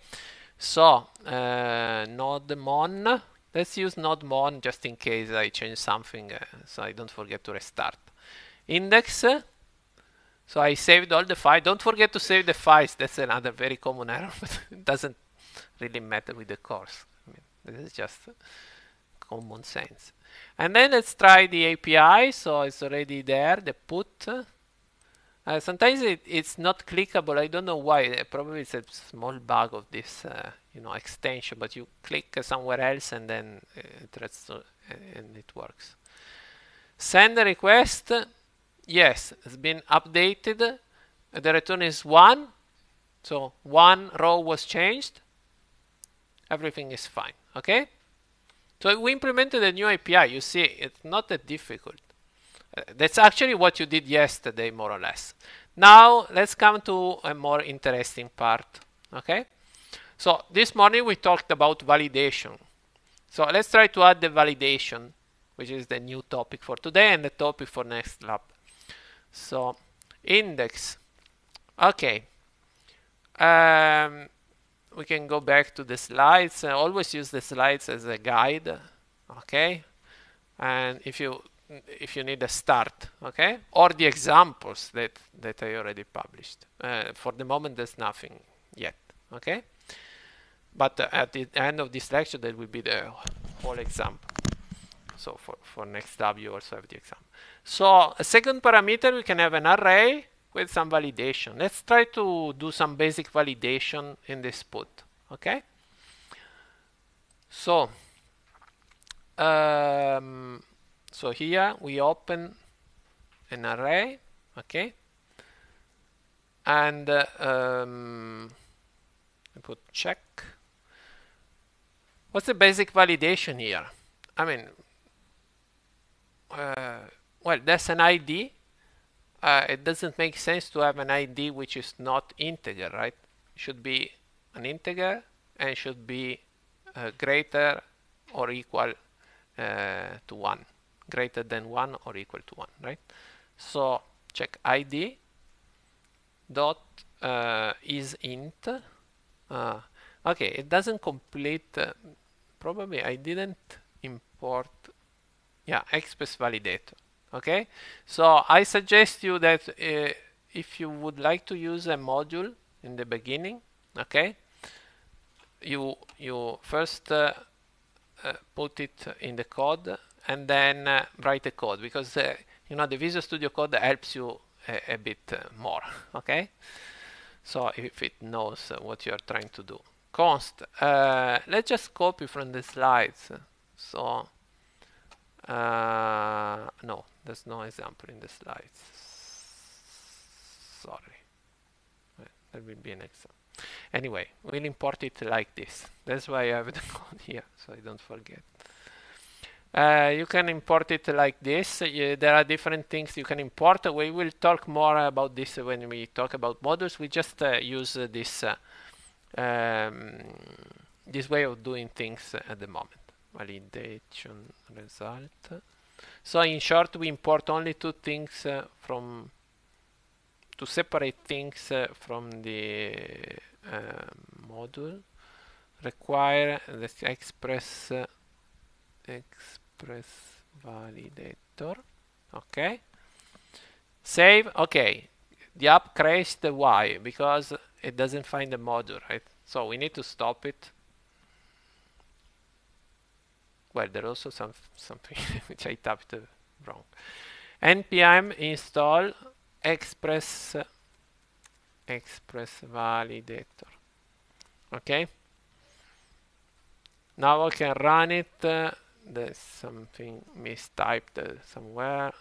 Speaker 1: So uh, nodemon let's use nodemon just in case I change something uh, so I don't forget to restart. Index so I saved all the files don't forget to save the files that's another very common error but it doesn't really matter with the course I mean, this is just common sense. And then let's try the API. So it's already there, the put. Uh, sometimes it, it's not clickable. I don't know why. Probably it's a small bug of this, uh, you know, extension. But you click somewhere else and then it to, and it works. Send a request. Yes, it's been updated. The return is one. So one row was changed. Everything is fine. Okay. So we implemented a new API. You see, it's not that difficult. Uh, that's actually what you did yesterday, more or less. Now, let's come to a more interesting part. Okay? So this morning we talked about validation. So let's try to add the validation, which is the new topic for today and the topic for next lab. So index. Okay. Um, we can go back to the slides. I always use the slides as a guide, okay? And if you if you need a start, okay, or the examples that that I already published. Uh, for the moment, there's nothing yet, okay. But uh, at the end of this lecture, there will be the whole example. So for for next you also have the example. So a second parameter, we can have an array with some validation. Let's try to do some basic validation in this put. Okay. So, um, so here we open an array. Okay. And uh, um, put check. What's the basic validation here? I mean, well, that's an ID uh, it doesn't make sense to have an ID which is not integer, right? Should be an integer and should be uh, greater or equal uh, to 1. Greater than 1 or equal to 1, right? So check ID dot uh, is int. Uh, okay, it doesn't complete uh, probably I didn't import yeah express validator okay? So I suggest you that uh, if you would like to use a module in the beginning okay you you first uh, uh, put it in the code and then uh, write the code because uh, you know the Visual Studio Code helps you a, a bit uh, more okay? So if it knows what you are trying to do. Const let's just copy from the slides. So no there's no example in the slides. Sorry. There will be an example anyway we'll import it like this. That's why I have the code here so I don't forget. Uh, you can import it like this. Uh, there are different things you can import. We will talk more about this when we talk about modules. We just uh, use this uh, um, this way of doing things at the moment validation result. So in short we import only two things uh, from to separate things uh, from the module. Require the express express validator. Okay. Save. Okay. The app crashed. Why? Because it doesn't find the module right? So we need to stop it well there's also some something which I typed wrong. Npm install express express validator. Okay now I can run it. Uh, there's something mistyped uh, somewhere.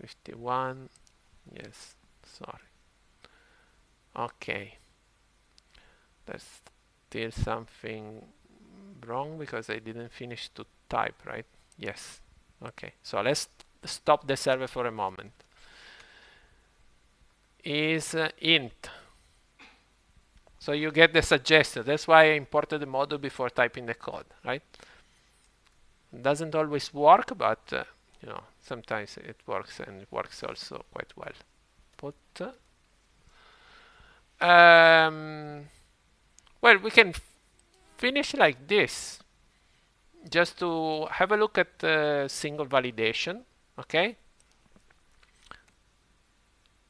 Speaker 1: 51 yes sorry. Okay there's still something wrong because I didn't finish to type right? Yes. Okay. So let's stop the server for a moment. Is uh, int. So you get the suggestion. That's why I imported the module before typing the code right? Doesn't always work but uh, you know sometimes it works and it works also quite well. Put um, well we can finish like this just to have a look at uh, single validation okay?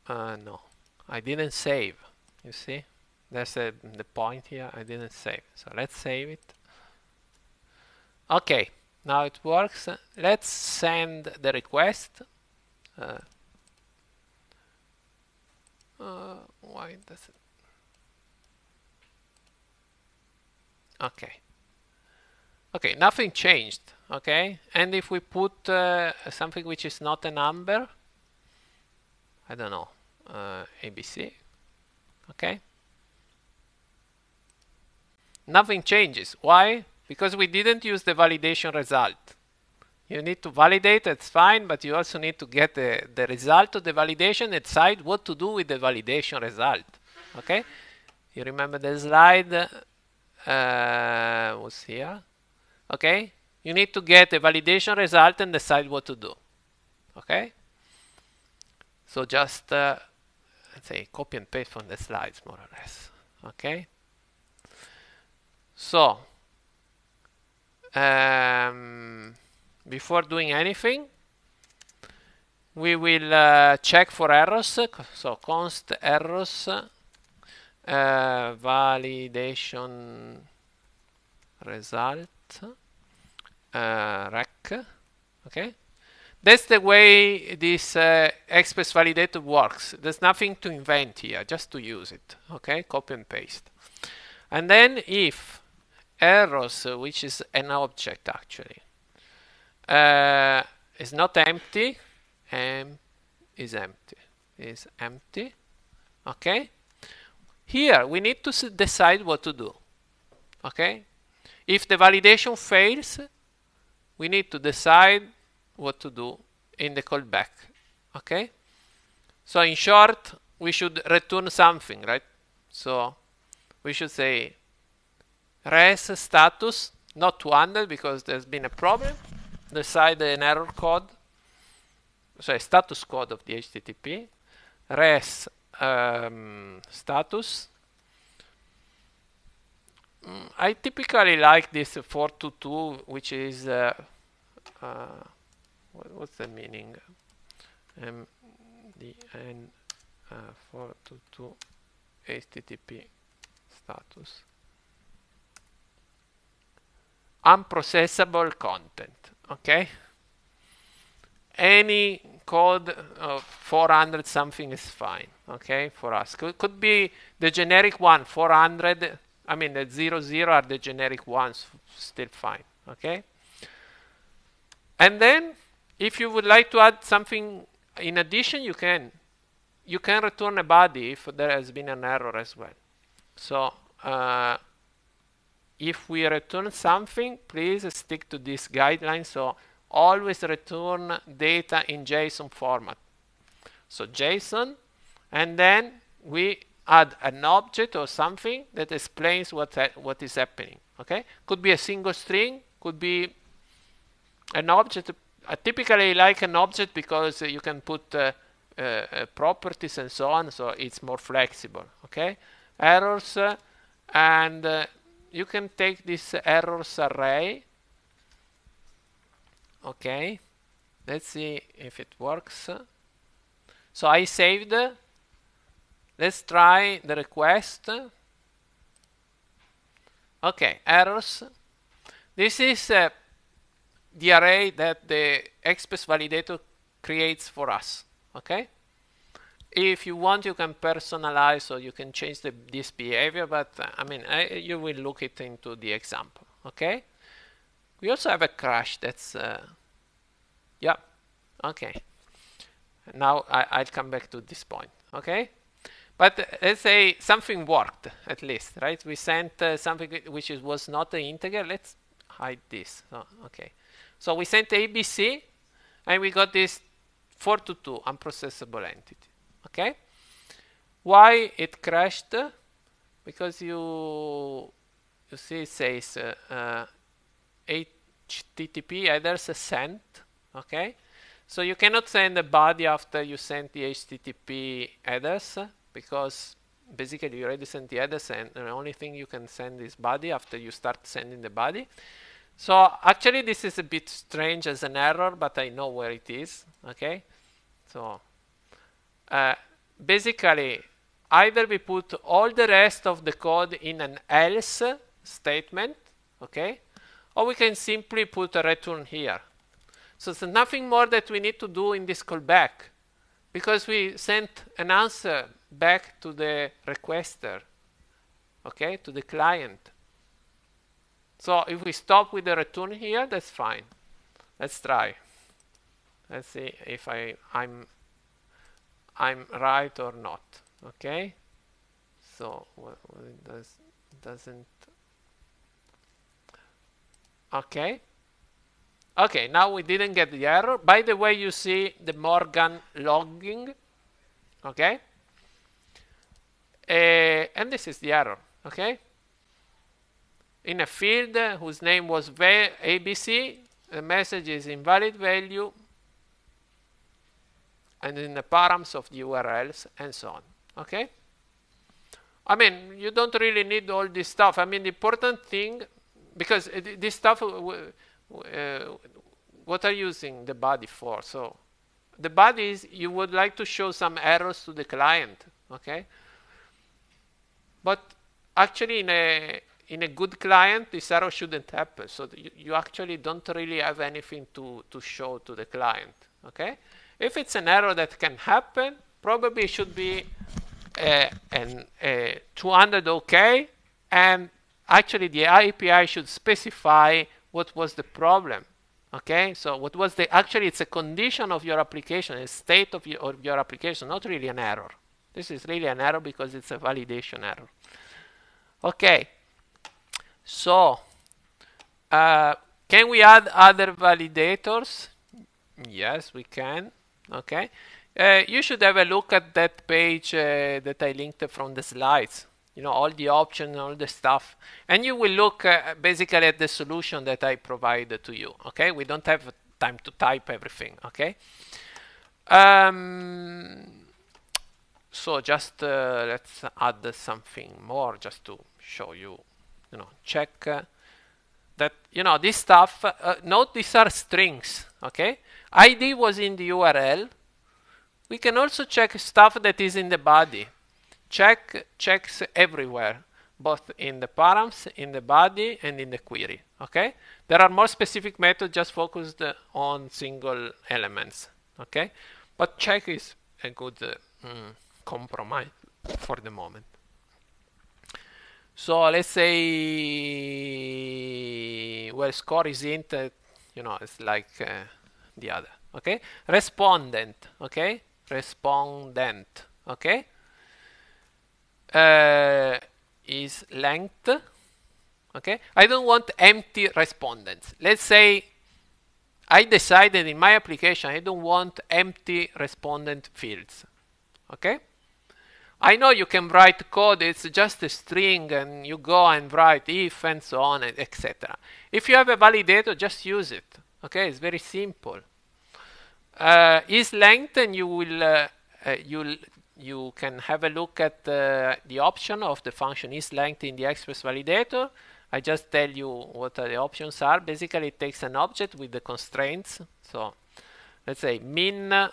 Speaker 1: Uh, no I didn't save you see? That's the, the point here I didn't save. So let's save it. Okay now it works. Let's send the request. Uh, uh, why does it okay. Okay nothing changed okay? And if we put uh, something which is not a number I don't know uh, ABC okay? Nothing changes. Why? Because we didn't use the validation result. You need to validate it's fine but you also need to get the, the result of the validation decide what to do with the validation result okay? You remember the slide uh, was here okay. You need to get a validation result and decide what to do. Okay? So just uh, let's say copy and paste from the slides more or less. Okay? So um, before doing anything we will uh, check for errors so const errors uh, validation result. Uh, okay that's the way this uh, express validator works. There's nothing to invent here just to use it. Okay copy and paste. And then if errors which is an object actually uh, is not empty and is empty. Is empty. Okay here we need to decide what to do. Okay? If the validation fails we need to decide what to do in the callback. Okay? So in short we should return something right? So we should say res status not to handle because there's been a problem. Decide an error code. So a status code of the http res um, status mm, I typically like this 422, which is uh, uh, what, what's the meaning? Um, the N uh, 422 HTTP status. Unprocessable content. Okay. Any code of 400 something is fine. Okay, for us could, could be the generic one 400 I mean, the 0, 0 are the generic ones, still fine, okay? And then, if you would like to add something in addition, you can. You can return a body if there has been an error as well. So, uh, if we return something, please stick to this guideline. So, always return data in JSON format. So, JSON, and then we add an object or something that explains what what is happening okay could be a single string could be an object I typically like an object because uh, you can put uh, uh, properties and so on so it's more flexible okay errors uh, and uh, you can take this errors array okay let's see if it works so I saved Let's try the request. Okay, errors. This is uh, the array that the express validator creates for us. Okay. If you want, you can personalize or you can change the, this behavior, but uh, I mean, I, you will look it into the example. Okay. We also have a crash. That's uh, yeah. Okay. Now I, I'll come back to this point. Okay. But let's say something worked at least, right? We sent uh, something which is, was not an integer. Let's hide this. Oh, okay. So we sent ABC and we got this 422 unprocessable entity. Okay. Why it crashed? Because you you see it says uh, uh, HTTP headers sent. Okay. So you cannot send a body after you send the HTTP headers because basically you already sent the headers and the only thing you can send is body after you start sending the body. So actually this is a bit strange as an error, but I know where it is, okay? So uh, basically either we put all the rest of the code in an else statement, okay? Or we can simply put a return here. So there's nothing more that we need to do in this callback because we sent an answer back to the requester, okay, to the client. So if we stop with the return here, that's fine. Let's try. Let's see if I, I'm, I'm right or not. Okay. So it does doesn't. Okay. Okay, now we didn't get the error. By the way, you see the Morgan logging. Okay. Uh, and this is the error, okay? In a field whose name was ABC, the message is invalid value, and in the params of the URLs, and so on, okay? I mean, you don't really need all this stuff. I mean, the important thing, because this stuff, uh, uh, what are you using the body for? So the body is you would like to show some errors to the client, okay? But actually, in a in a good client, this error shouldn't happen. So you, you actually don't really have anything to, to show to the client. Okay. If it's an error that can happen, probably it should be a, an, a 200 OK, and actually the API should specify what was the problem. Okay, so what was the actually it's a condition of your application, a state of your, of your application, not really an error. This is really an error because it's a validation error. Okay, so uh, can we add other validators? Yes, we can. Okay, uh, you should have a look at that page uh, that I linked from the slides. You know all the options, all the stuff, and you will look uh, basically at the solution that I provided to you. Okay, we don't have time to type everything. Okay. Um, so just uh, let's add something more just to show you you know check uh, that you know this stuff uh, note these are strings okay id was in the url we can also check stuff that is in the body check checks everywhere both in the params in the body and in the query okay? There are more specific methods just focused on single elements okay? But check is a good uh, mm, compromise for the moment. So let's say well score is int uh, you know it's like uh, the other okay? Respondent okay? Respondent okay uh, is length okay? I don't want empty respondents. Let's say I decided in my application I don't want empty respondent fields okay? I know you can write code it's just a string and you go and write if and so on etc if you have a validator just use it okay? It's very simple. Uh, is length and you will uh, uh, you you can have a look at uh, the option of the function is length in the express validator. I just tell you what the options are. Basically it takes an object with the constraints. So let's say min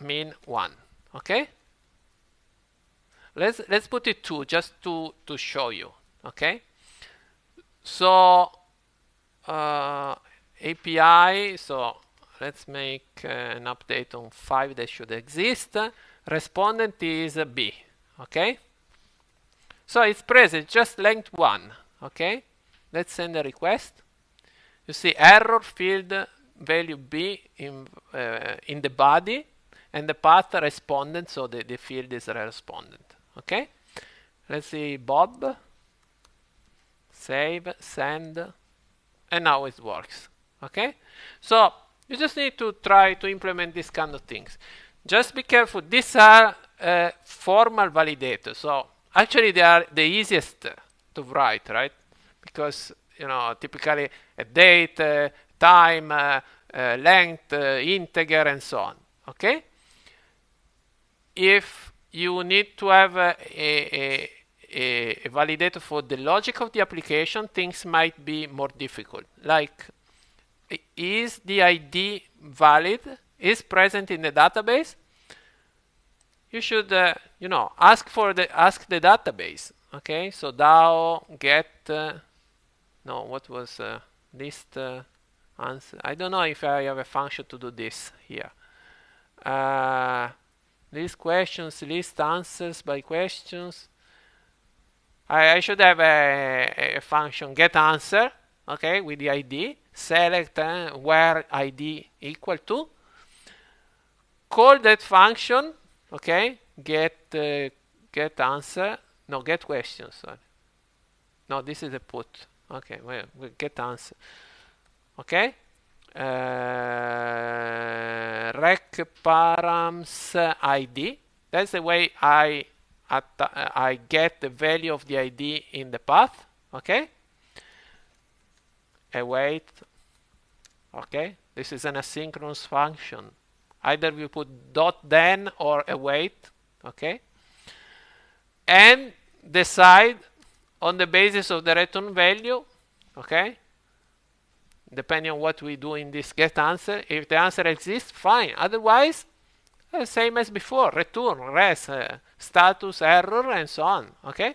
Speaker 1: min 1 okay? Let's let's put it 2 just to to show you okay? So uh, API so let's make uh, an update on 5 that should exist respondent is b okay? So it's present just length 1 okay? Let's send a request. You see error field value b in uh, in the body and the path respondent so the, the field is respondent okay? Let's see bob. Save send and now it works okay? So you just need to try to implement these kind of things just be careful. These are uh, formal validators. So actually they are the easiest to write right? Because you know typically a date uh, time uh, uh length uh, integer and so on okay? If you need to have a, a, a, a validator for the logic of the application things might be more difficult. Like is the id valid is present in the database, you should, uh, you know, ask for the ask the database. Okay, so DAO get uh, no, what was uh, list uh, answer? I don't know if I have a function to do this here. Uh, list questions, list answers by questions. I, I should have a, a, function get answer, okay, with the ID. Select uh, where ID equal to call that function okay get uh, get answer no get question sorry. No this is a put okay well we get answer okay? Uh, req params id that's the way i i get the value of the id in the path okay? Await okay this is an asynchronous function either we put dot then or await okay? And decide on the basis of the return value okay? Depending on what we do in this get answer if the answer exists fine. Otherwise uh, same as before return res uh, status error and so on okay?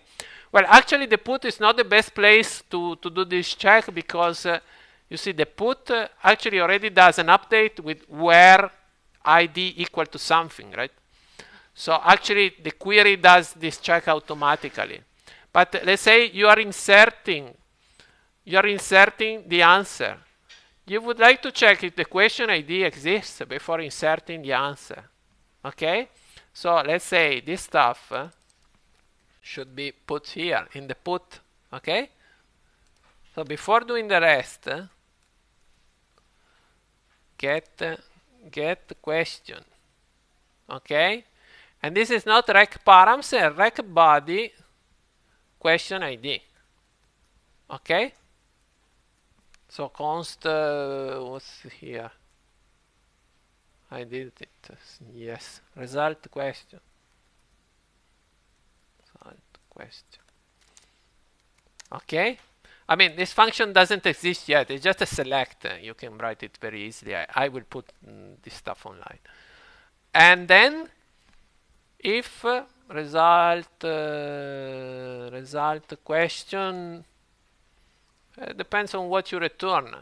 Speaker 1: Well actually the put is not the best place to to do this check because uh, you see the put uh, actually already does an update with where id equal to something, right? So actually the query does this check automatically. But let's say you are inserting, you are inserting the answer. You would like to check if the question ID exists before inserting the answer. Okay? So let's say this stuff uh, should be put here in the put. Okay? So before doing the rest, uh, get uh, get the question. Okay? And this is not req params req body question id okay? So const uh, what's here? I did it. Yes. Result question. Result question. Okay? I mean, this function doesn't exist yet. It's just a select. You can write it very easily. I, I will put mm, this stuff online. And then if uh, result uh, result question uh, depends on what you return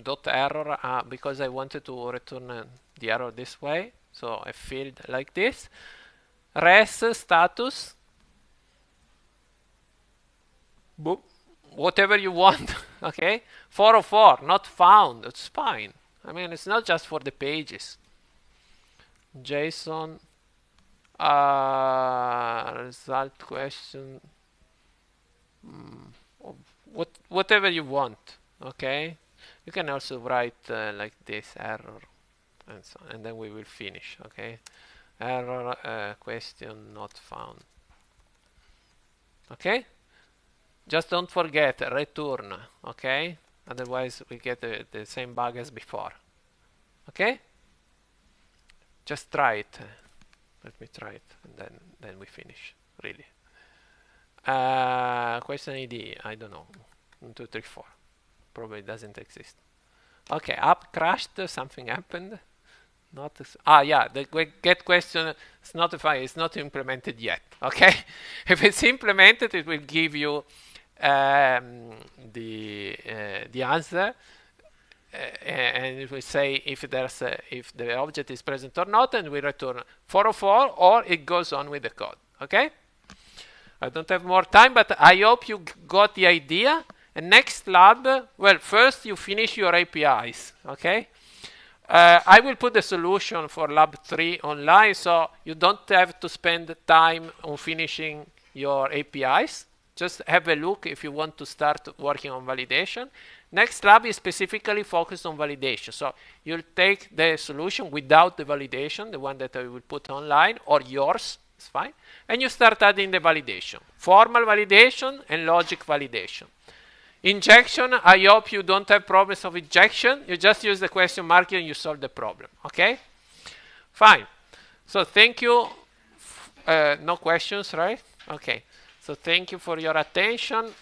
Speaker 1: dot error uh, because I wanted to return uh, the error this way so a field like this res status Boop. Whatever you want okay? 404 not found it's fine. I mean it's not just for the pages. JSON uh, result question mm, what whatever you want okay? You can also write uh, like this error and so and then we will finish okay? Error uh, question not found. Okay just don't forget return okay? Otherwise we get the, the same bug as before. Okay? Just try it. Let me try it and then then we finish really. Uh, question ID I don't know. One two three four. Probably doesn't exist. Okay app crashed something happened? Not ah yeah the get question is notify is not implemented yet okay? If it's implemented it will give you um, the uh, the answer. Uh, and will say if there's a, if the object is present or not and we return 404 or it goes on with the code okay? I don't have more time but I hope you got the idea. And next lab well first you finish your APIs okay? Uh, I will put the solution for lab 3 online so you don't have to spend time on finishing your APIs just have a look if you want to start working on validation Next lab is specifically focused on validation. So you'll take the solution without the validation, the one that I will put online, or yours, it's fine, and you start adding the validation. Formal validation and logic validation. Injection, I hope you don't have problems of injection. You just use the question mark and you solve the problem, okay? Fine. So thank you. Uh, no questions, right? Okay. So thank you for your attention.